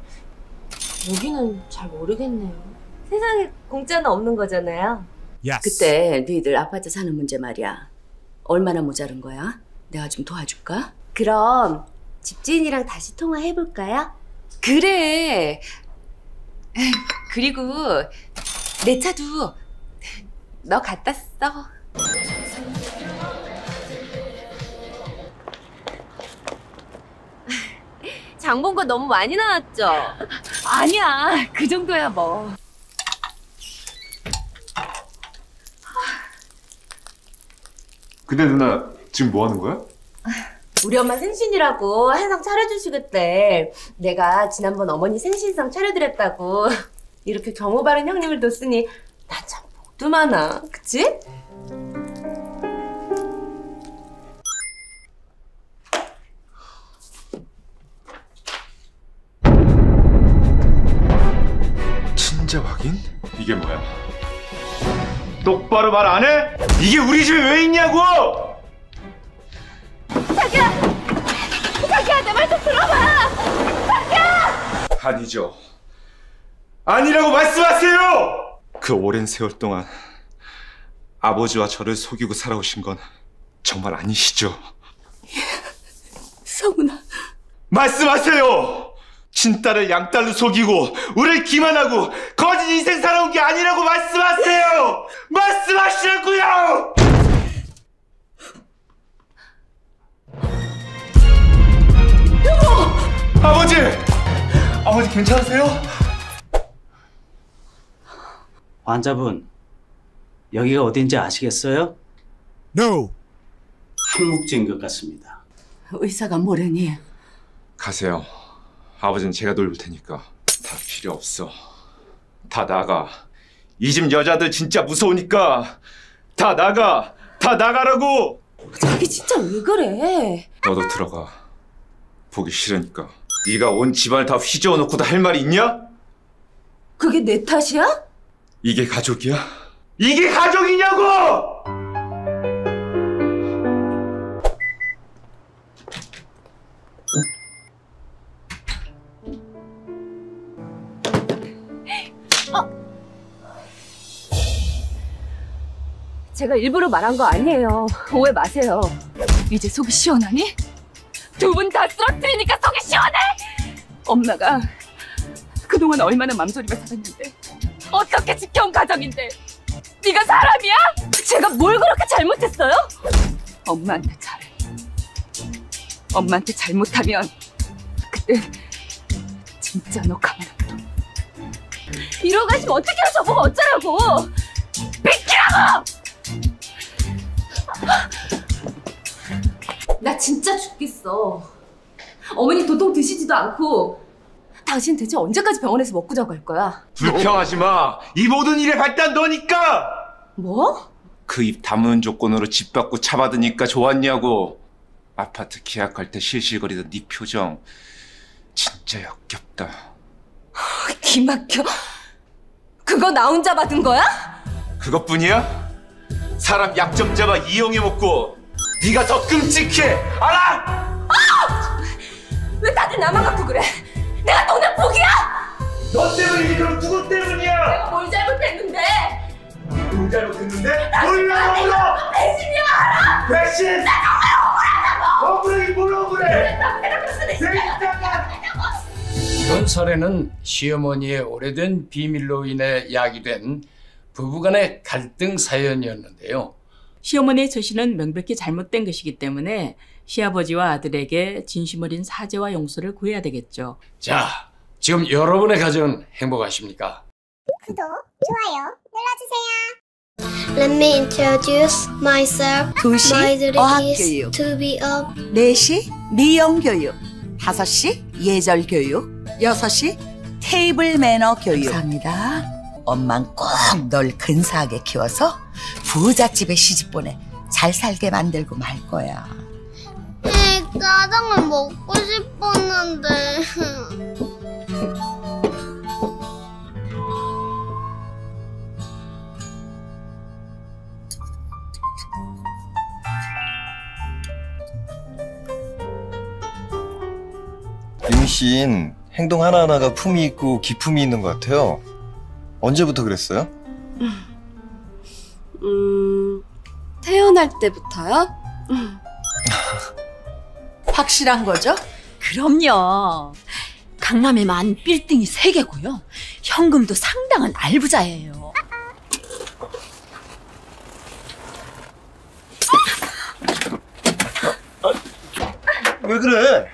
여기는 잘 모르겠네요. 세상에 공짜는 없는 거잖아요. 그때 너희들 아파트 사는 문제 말이야. 얼마나 모자른 거야? 내가 좀 도와줄까? 그럼 집주인이랑 다시 통화해 볼까요? 그래. 에이, 그리고 내 차도 너 갖다 써. 장본거 너무 많이 나왔죠? 아니야. 그 정도야 뭐. 근데 누나 지금 뭐 하는 거야? 우리 엄마 생신이라고 한상 차려주시겠대. 내가 지난번 어머니 생신상 차려드렸다고. 이렇게 경호 바른 형님을 뒀으니 나참 복도 많아. 그치? 똑바로 말 안 해? 이게 우리 집에 왜 있냐고! 자기야! 자기야, 내 말 좀 들어봐! 자기야! 아니죠. 아니라고 말씀하세요! 그 오랜 세월 동안 아버지와 저를 속이고 살아오신 건 정말 아니시죠? 성훈아. 말씀하세요! 친딸을 양딸로 속이고 우리를 기만하고 거짓 인생 살아온 게 아니라고 말씀하세요! 말씀하시라고요! 여보! 아버지! 아버지 괜찮으세요? 환자분, 여기가 어딘지 아시겠어요? No. 한국지인 것 같습니다. 의사가 뭐래니? 가세요. 아버지는 제가 돌볼 테니까 다 필요 없어. 다 나가. 이 집 여자들 진짜 무서우니까 다 나가. 다 나가라고. 자기 진짜 왜 그래? 너도 들어가. 보기 싫으니까. 네가 온 집안을 다 휘저어 놓고도 할 말이 있냐? 그게 내 탓이야? 이게 가족이야? 이게 가족이냐고! 제가 일부러 말한 거 아니에요. 오해 마세요. 이제 속이 시원하니? 두 분 다 쓰러뜨리니까 속이 시원해! 엄마가 그동안 얼마나 맘소리가 살았는데 어떻게 지켜온 가정인데 네가 사람이야? 제가 뭘 그렇게 잘못했어요? 엄마한테 잘해. 엄마한테 잘못하면 그때 진짜 너 가만둬. 이러고 가시면 어떡해요? 저보고 어쩌라고! 비키라고! 나 진짜 죽겠어. 어머니 도통 드시지도 않고 당신 대체 언제까지 병원에서 먹고 자고 할 거야? 불평하지 마. 이 모든 일의 발단 너니까. 뭐? 그 입 다무는 조건으로 집 받고 차 받으니까 좋았냐고. 아파트 계약할 때 실실거리던 네 표정 진짜 역겹다. 기막혀. 그거 나 혼자 받은 거야? 그것뿐이야? 사람 약점 잡아 이용해 먹고 네가 더 끔찍해. 알아? 왜 다들 나만 갖고 그래? 내가 돈을 포기야? 너 때문이지 그럼 누구 때문이야? 내가 뭘 잘못했는데? 뭘 잘못했는데? 몰라 몰라. 배신이야 알아? 배신. 나 정말 억울하다고. 억울하긴 뭘 억울해. 이번 사례는 시어머니의 오래된 비밀로 인해 야기된 부부간의 갈등 사연이었는데요. 시어머니의 처신은 명백히 잘못된 것이기 때문에 시아버지와 아들에게 진심 어린 사죄와 용서를 구해야 되겠죠. 자, 지금 여러분의 가정은 행복하십니까? 구독, 좋아요 눌러주세요. Let me introduce myself. 두시 My dream is 어학교육. to be a 4시 미용교육, 5시 예절교육, 6시 테이블 매너 교육. 감사합니다. 엄만 꼭 널 근사하게 키워서 부잣집에 시집 보내 잘 살게 만들고 말 거야. 이 짜장을 먹고 싶었는데. 임신 행동 하나하나가 품이 있고 기품이 있는 것 같아요. 언제부터 그랬어요? 음, 태어날 때부터요? 확실한 거죠? 그럼요. 강남에만 빌딩이 세개고요 현금도 상당한 알부자예요. 왜 그래?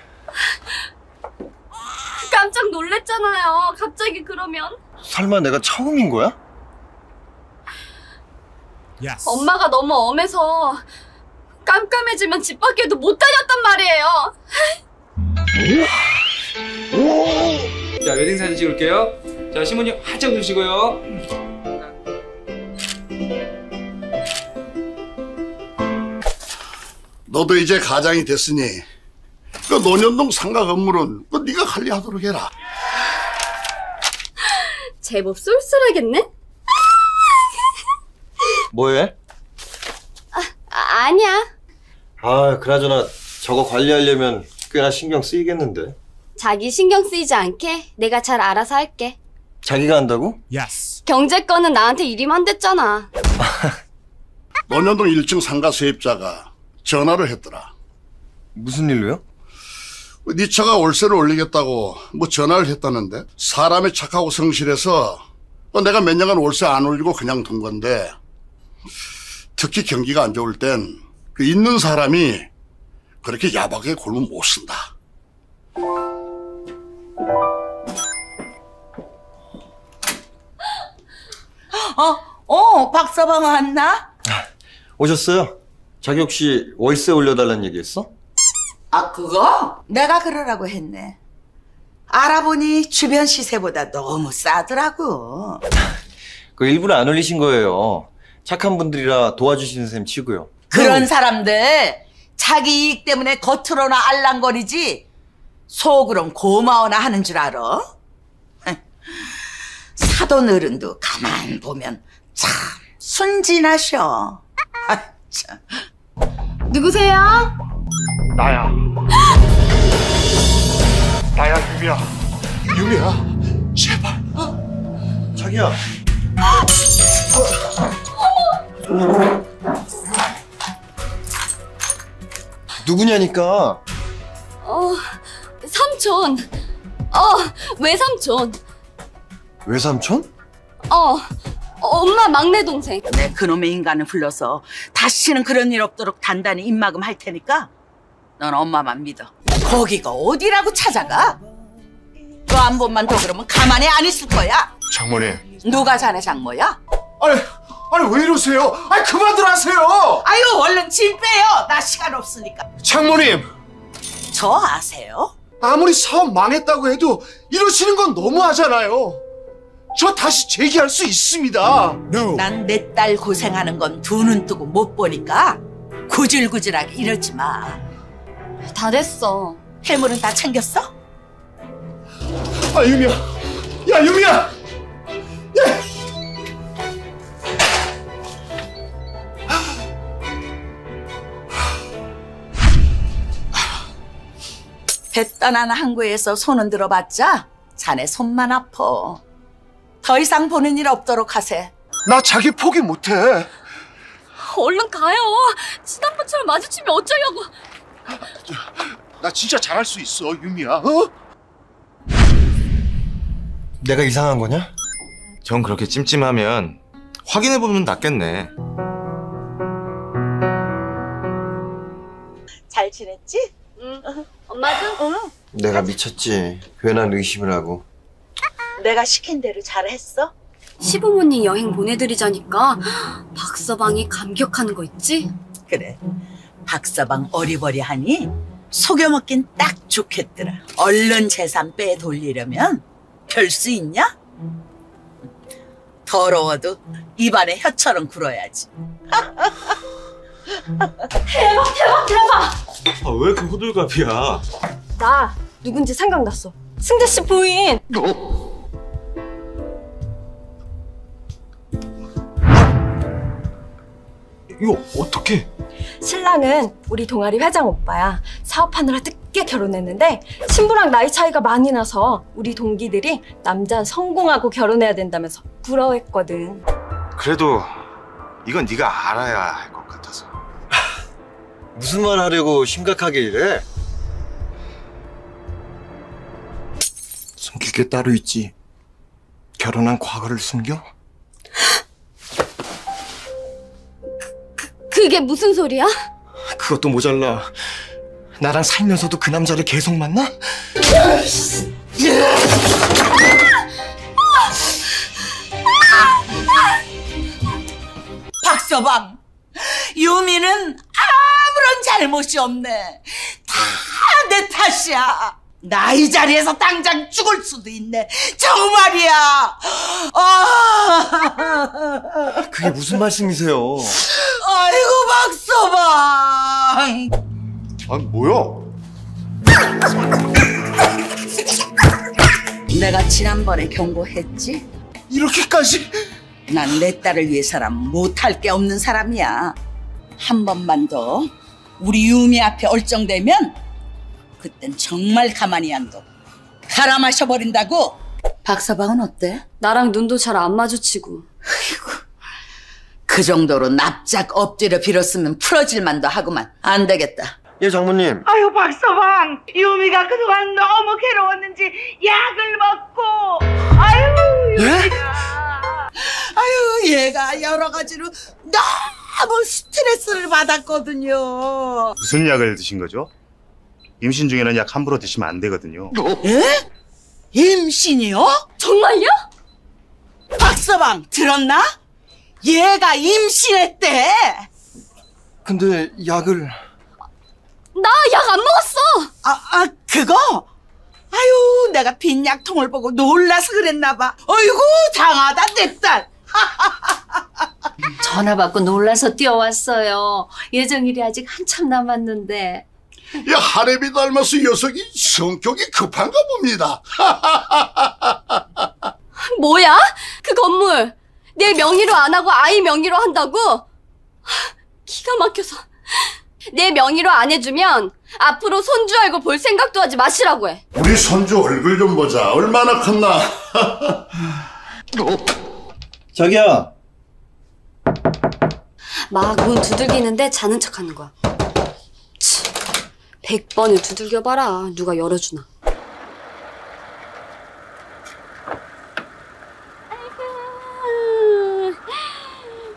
깜짝 놀랬잖아요. 갑자기 그러면. 설마 내가 처음인 거야? 엄마가 너무 엄해서 깜깜해지면 집 밖에도 못 다녔단 말이에요. 자, 웨딩 사진 찍을게요. 자, 신부님 활짝 웃으시고요. 너도 이제 가장이 됐으니 그 논현동 상가 건물은 그 네가 관리하도록 해라. 제법 쏠쏠하겠네? 뭐해? 아, 아니야. 아, 그나저나 저거 관리하려면 꽤나 신경 쓰이겠는데. 자기 신경 쓰이지 않게 내가 잘 알아서 할게. 자기가 한다고? 경제권은 나한테 일이만 됐잖아. 논현동 1층 상가 세입자가 전화를 했더라. 무슨 일로요? 네 차가 월세를 올리겠다고 뭐 전화를 했다는데 사람이 착하고 성실해서 어, 내가 몇 년간 월세 안 올리고 그냥 둔 건데 특히 경기가 안 좋을 땐 그 있는 사람이 그렇게 야박하게 골면 못 쓴다. 어, 어, 박서방 왔나? 오셨어요? 자기 혹시 월세 올려달라는 얘기했어? 아, 그거? 내가 그러라고 했네. 알아보니 주변 시세보다 너무 싸더라고. 그 일부러 안 올리신 거예요. 착한 분들이라 도와주시는 셈 치고요. 그런 사람들 자기 이익 때문에 겉으로나 알랑거리지 속으론 고마워나 하는 줄 알아? 사돈 어른도 가만 보면 참 순진하셔. 아, 참. 누구세요? 나야. 나야 유미야. 유미야. 제발. 자기야. 누구냐니까. 어, 삼촌. 어, 외삼촌. 외삼촌? 어, 엄마 막내 동생. 내 그놈의 인간을 불러서 다시는 그런 일 없도록 단단히 입막음 할 테니까 넌 엄마만 믿어. 거기가 어디라고 찾아가? 또 한 번만 더 그러면 가만히 안 있을 거야. 장모님. 누가 자네 장모야? 아니, 아니 왜 이러세요? 아니 그만들 하세요. 아유 얼른 짐 빼요. 나 시간 없으니까. 장모님. 저 아세요? 아무리 사업 망했다고 해도 이러시는 건 너무하잖아요. 저 다시 재기할 수 있습니다. 난내 딸 고생하는 건 두 눈 뜨고 못 보니까 구질구질하게 이러지 마. 다 됐어. 해물은 다 챙겼어? 아 유미야, 야 유미야. 배 떠난 항구에서 손은 들어봤자 자네 손만 아파. 더 이상 보는 일 없도록 하세. 나 자기 포기 못해. 얼른 가요. 지난번처럼 마주치면 어쩌려고. 나 진짜 잘할 수 있어 유미야. 어? 내가 이상한 거냐? 전 그렇게 찜찜하면 확인해 보면 낫겠네. 잘 지냈지? 응. 엄마도? 응. 내가 미쳤지. 괜한 의심을 하고. 내가 시킨 대로 잘했어? 시부모님 여행 보내드리자니까 박서방이 감격하는 거 있지? 그래. 박서방 어리버리하니 속여 먹긴 딱 좋겠더라. 얼른 재산 빼 돌리려면 별 수 있냐? 더러워도 입안에 혀처럼 굴어야지. 대박 대박 대박! 아, 왜 이렇게 호들갑이야? 나 누군지 생각났어. 승재 씨 부인. 이거 어떻게? 신랑은 우리 동아리 회장 오빠야. 사업하느라 늦게 결혼했는데 신부랑 나이 차이가 많이 나서 우리 동기들이 남자 성공하고 결혼해야 된다면서 부러워했거든. 그래도 이건 네가 알아야 할 것 같아서. 무슨 말 하려고 심각하게 이래? 숨길 게 따로 있지. 결혼한 과거를 숨겨? 그게 무슨 소리야? 그것도 모자라. 나랑 살면서도 그 남자를 계속 만나? 박서방, 유미는 아무런 잘못이 없네. 다 내 탓이야. 나 이 자리에서 당장 죽을 수도 있네. 정말이야. 아, 그게 무슨 말씀이세요? 아이고 박서방. 아, 뭐야? 내가 지난번에 경고했지? 이렇게까지? 난 내 딸을 위해서란 못할 게 없는 사람이야. 한 번만 더 우리 유미 앞에 얼쩡대면 그땐 정말 가만히 안 둬. 갈아 마셔버린다고. 박서방은 어때? 나랑 눈도 잘 안 마주치고. 그 정도로 납작 엎드려 빌었으면 풀어질 만도 하구만. 안 되겠다. 예, 장모님. 아유 박서방 유미가 그동안 너무 괴로웠는지 약을 먹고 아유 유미가 아유 얘가 여러 가지로 너무 스트레스를 받았거든요 무슨 약을 드신 거죠? 임신 중에는 약 함부로 드시면 안 되거든요. 예? 임신이요? 정말요? 박서방 들었나? 얘가 임신했대 근데 약을 나 약 안 먹었어! 아, 아 그거? 아유 내가 빈 약통을 보고 놀라서 그랬나 봐 어이구 장하다 내 딸 전화 받고 놀라서 뛰어왔어요. 예정일이 아직 한참 남았는데. 이 하렘이 닮아서 녀석이 성격이 급한가 봅니다. 뭐야? 그 건물 내 명의로 안 하고 아이 명의로 한다고? 기가 막혀서 내 명의로 안 해주면 앞으로 손주 알고 볼 생각도 하지 마시라고 해. 우리 손주 얼굴 좀 보자. 얼마나 컸나? 자기야. 막 문 두들기는데 자는 척하는 거야. 치, 100번을 두들겨봐라. 누가 열어주나.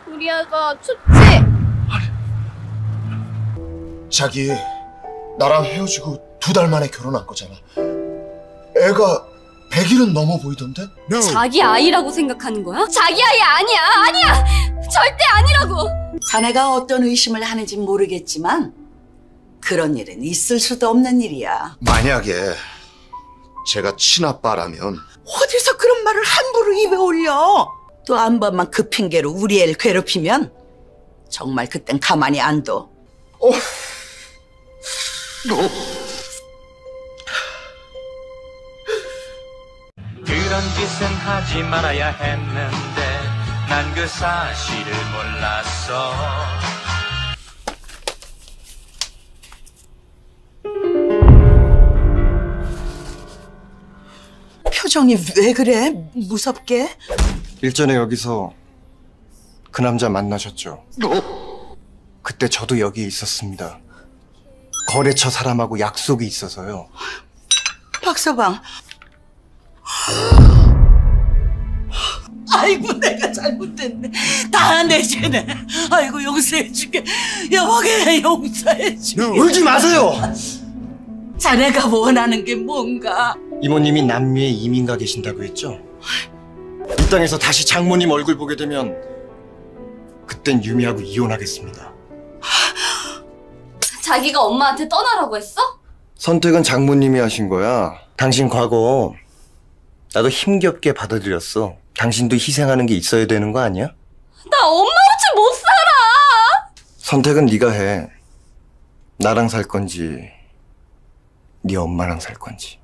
우리 아가 춥지? 자기 나랑 헤어지고 두 달 만에 결혼한 거잖아. 애가 100일은 넘어 보이던데? 자기 아이라고 생각하는 거야? 자기 아이 아니야, 아니야! 절대 아니라고! 자네가 어떤 의심을 하는지 모르겠지만 그런 일은 있을 수도 없는 일이야. 만약에 제가 친아빠라면 어디서 그런 말을 함부로 입에 올려? 또 한 번만 그 핑계로 우리 애를 괴롭히면 정말 그땐 가만히 안 둬. 그런 짓은 하지 말아야 했는데 난 그 사실을 몰랐어 표정이 왜 그래? 무섭게? 일전에 여기서 그 남자 만나셨죠? 그때 저도 여기 있었습니다. 거래처 사람하고 약속이 있어서요. 박서방. 아이고 내가 잘못했네. 다 내 죄네. 아이고 용서해줄게. 여보게 용서해줄게. 울지 마세요! 자네가 원하는 게 뭔가? 이모님이 남미에 이민 가 계신다고 했죠? 이 땅에서 다시 장모님 얼굴 보게 되면 그땐 유미하고 이혼하겠습니다. 자기가 엄마한테 떠나라고 했어? 선택은 장모님이 하신 거야. 당신 과거 나도 힘겹게 받아들였어. 당신도 희생하는 게 있어야 되는 거 아니야? 나 엄마 없이 못 살아! 선택은 네가 해. 나랑 살 건지 네 엄마랑 살 건지.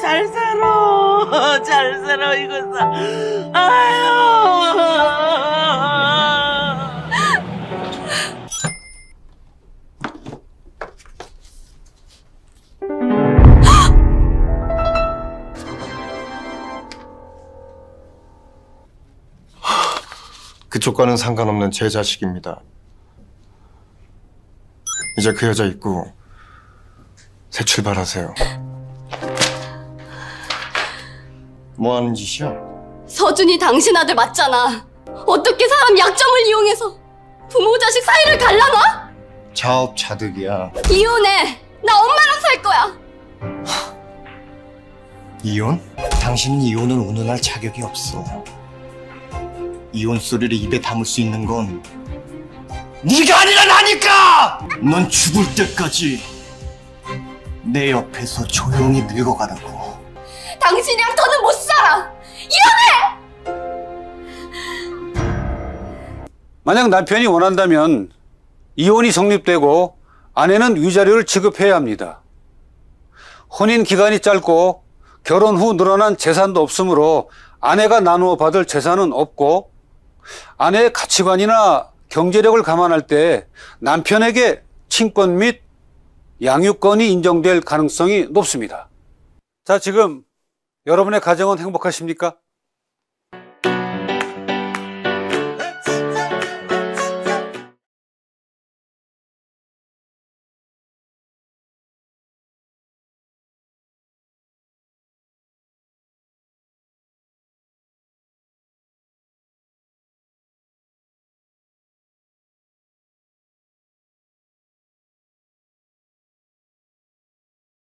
잘 살아. 잘 살아, 이거사. 아유. 그쪽과는 상관없는 제 자식입니다. 이제 그 여자 있고 새 출발하세요. 뭐 하는 짓이야? 서준이 당신 아들 맞잖아. 어떻게 사람 약점을 이용해서 부모 자식 사이를 갈라놔? 자업자득이야. 이혼해. 나 엄마랑 살 거야. 이혼? 당신은 이혼을 운운할 자격이 없어. 이혼 소리를 입에 담을 수 있는 건 네가 아니라 나니까! 넌 죽을 때까지 내 옆에서 조용히 늙어가라고. 당신이랑 더는 못 살아. 이혼해. 만약 남편이 원한다면 이혼이 성립되고 아내는 위자료를 지급해야 합니다. 혼인 기간이 짧고 결혼 후 늘어난 재산도 없으므로 아내가 나누어 받을 재산은 없고 아내의 가치관이나 경제력을 감안할 때 남편에게 친권 및 양육권이 인정될 가능성이 높습니다. 자, 지금 여러분의 가정은 행복하십니까?